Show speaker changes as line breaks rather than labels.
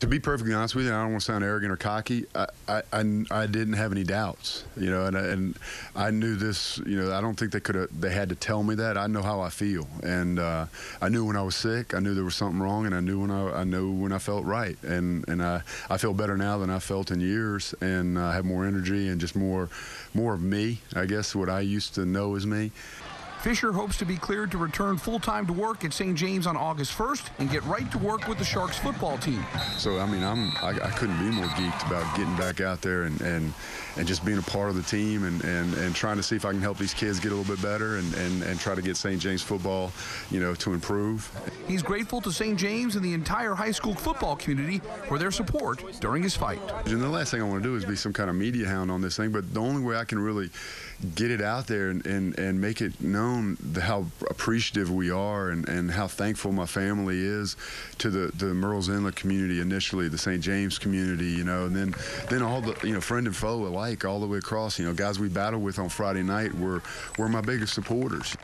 To be perfectly honest with you, I don't want to sound arrogant or cocky. I, I, I, I didn't have any doubts, you know, and, and I knew this. You know, I don't think they could have. They had to tell me that. I know how I feel, and uh, I knew when I was sick. I knew there was something wrong, and I knew when I, I knew when I felt right, and and I, I feel better now than I felt in years, and I have more energy and just more, more of me. I guess what I used to know as me.
Fischer hopes to be cleared to return full time to work at St. James on August 1st and get right to work with the Sharks football team.
So, I mean, I'm, I, I couldn't be more geeked about getting back out there and, and, and just being a part of the team and, and, and trying to see if I can help these kids get a little bit better and, and, and try to get St. James football, you know, to improve.
He's grateful to St. James and the entire high school football community for their support during his fight.
And the last thing I want to do is be some kind of media hound on this thing, but the only way I can really get it out there and, and, and make it known how appreciative we are and, and how thankful my family is to the, the Murrells Inlet community initially, the St. James community, you know, and then then all the, you know, friend and foe alike all the way across, you know, guys we battle with on Friday night were, were my biggest supporters.